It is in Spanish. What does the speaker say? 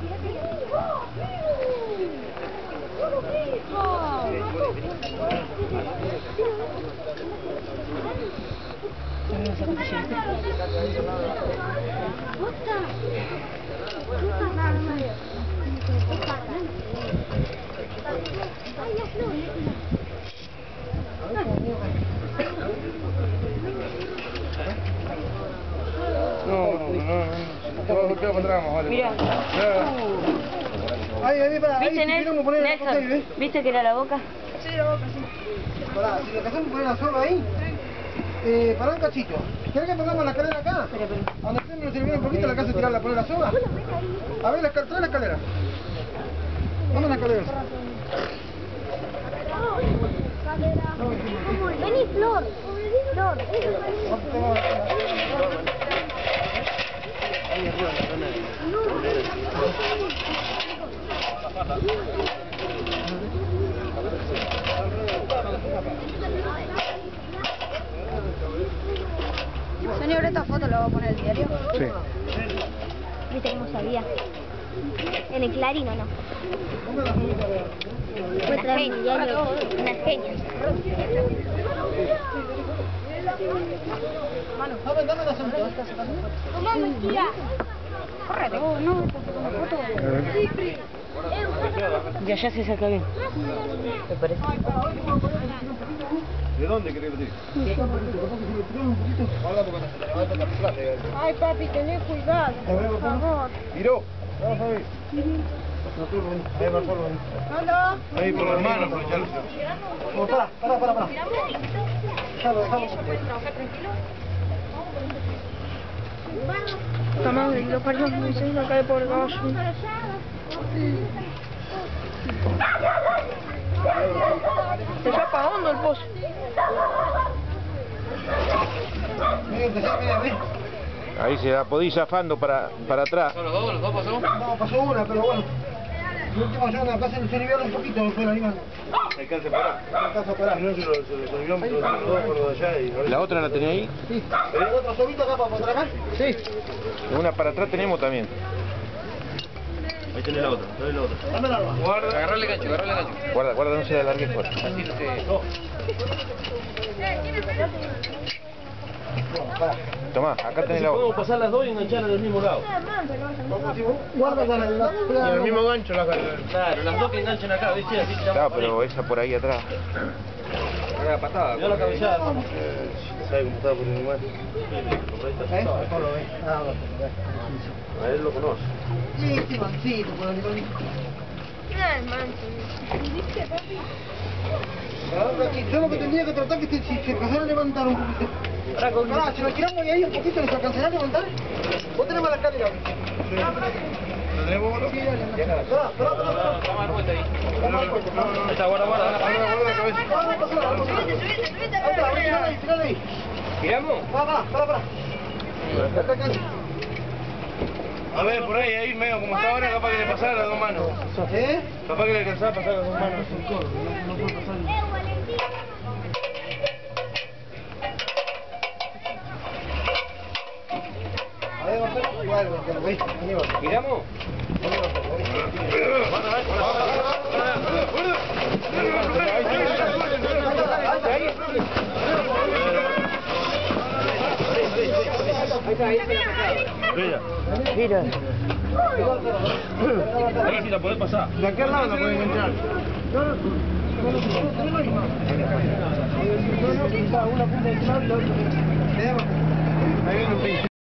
No, a vamos, vale. Mira. Ahí, ahí, para, ahí, ¿Viste, si queremos poner la ahí. Nelson? ¿Viste que era la boca? Pará, si le dejamos poner la soga ahí, eh, pará un cachito. ¿Querés que pongamos la escalera acá? Espera, espera. Donde usted nos sirvió un poquito la casa tirarla, poner la soga. A ver, la, trae la escalera. ¿Dónde la escalera? Vení, Flor. Flor. Esta foto la va a poner el diario. Sí. Viste cómo sabía. En el clarino, ¿no? Fue traer un diario. Una genia. Dame, dame la. Tomá, mentira. Correte. Oh, no, esta foto una foto. Y allá se saca bien. Me parece. ¿De dónde querés que te la. Ay, papi, tené cuidado, por favor. Tiró. Vamos a ver. Ahí por las manos, por echarlo. Oh, pará, pará, pará, pará. Déjalo, déjalo. Madre, lo parió, me hice una cae por el caballo. Se está apagando el pozo. Ahí se la podí zafando para, para atrás. No, pasó una, pero bueno. El último yo en la casa se aliviaron un poquito después el animal. Alcanza a parar. No alcanza a parar. No, se lo, se lo colgamos los dos por lo de allá y ¿La otra la tenía ahí? Sí. ¿Hay otro sobito acá para acá? Sí. Una para atrás tenemos también. Ahí tenés la otra, la otra. Dame la arma. Agarrale gancho, agarrale gancho. Guarda, guarda, no se la largue fuera. Así no se... Tomá, acá tenés la Podemos otra. pasar las dos y engancharlas del mismo lado. Guarda con el... Y en el mismo gancho la Claro, las dos que enganchan acá, ¿viste? Así Claro, pero esa por ahí atrás. Una patada. Mirá la cabellada, hermano. ¿Sabe cómo está por el animal? ¿Eh? No lo ve. Ah. A él lo conoce. Sí, sí, mancito, por el animal. Ahora, sí, Yo lo que tendría que tratar es que si se alcanzara a levantar un poquito. Pará, si nos tiramos ahí un poquito, ¿nos alcanzará a levantar? Vos tenés la escalera. ¿Lo tenemos vos? Sí, dale, dale. Pará, pará, pará. Vamos a dar vuelta ahí. Guarda, ahí, tirala ahí. ¿Tiramos? Pará, pará. Acá, acá. A ver, por ahí, ahí medio como está ahora, capaz que le pasara las dos manos. ¿Eh? Capaz que le alcanzaba a pasar las dos manos. A ver, Marcelo, igual, Marcelo, Mira, Mira. ahí sí la podés pasar. De aquel lado la pueden entrar. No, no, no, no, no, tenelo ahí. No, no, una punta de clave y la otra. Ahí viene un.